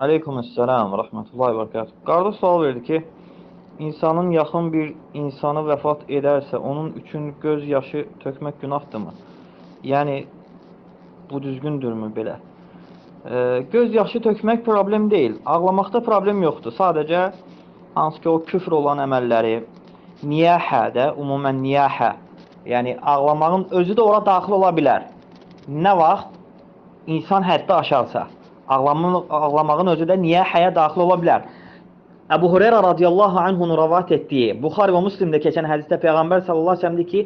Aleykümselam rəhmətullahi və bərəkatuh. Qardaş sual verdi ki, insanın yaxın bir insanı vəfat edərsə, onun üçün göz yaşı tökmək günahdırmı? Yəni bu düzgündürmü belə? E, göz yaşı tökmək problem deyil. Ağlamaqda problem yoxdur. Sadəcə hansı ki o küfr olan əməlləri niyahə də, ümumən niyahə, yəni ağlamağın özü də ora daxil ola bilər. Nə vaxt insan həddi aşarsa, ağlamağın, ağlamağın özü də niyahəyə daxil ola bilər. Əbu Hüreyrə radiyallahu anhun rəvat etdiyi, Buxari və Müslimdə keçən hədisdə Peyğəmbər sallallahu əleyhi və səlləm ki,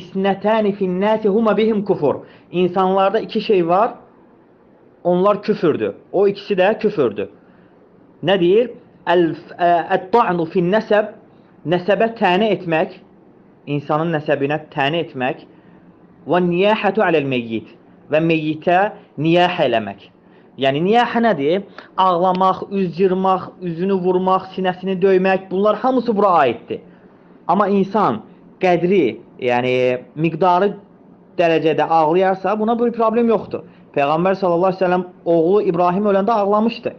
İsnətəni fin-nasi huma bihim kufur. İnsanlarda iki şey var. Onlar küfürdür. O ikisi də küfürdür. Nə deyir? Əl-ta'nu fin-nəsəb nəsəbə təni etmək, insanın nəsəbinə təni etmək və niyahatu aləl-meyyit və meyyitə niyahə eləmək. Yəni niyahə nədir? Ağlamaq, üz cırmaq, üzünü vurmaq, sinəsini döymək, bunlar hamısı bura aiddir. Amma insan qədri, yəni miqdarı dərəcədə ağlayarsa, buna bir problem yoxdur. Peyğəmbər sallallahu əleyhi və səlləm oğlu İbrahim öləndə ağlamışdı.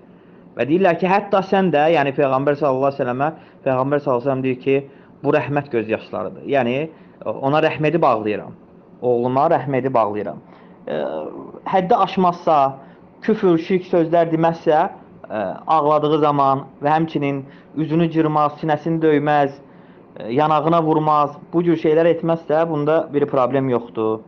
Və deyirlər ki, hətta sən də, yəni Peyğəmbər sallallahu əleyhi və səlləmə Peyğəmbər sallallahu əleyhi və səlləm deyir ki, bu rəhmət göz yaşlarıdır. Yəni ona rəhm edib ağlayıram. Oğluma rəhm edib ağlayıram. E, həddi aşmazsa, küfür, şirk sözlər deməzsə, ə, ağladığı zaman və həmçinin üzünü cırmaz, sinəsini döyməz, ə, yanağına vurmaz, bu cür şeylər etməzsə, bunda bir problem yoxdur.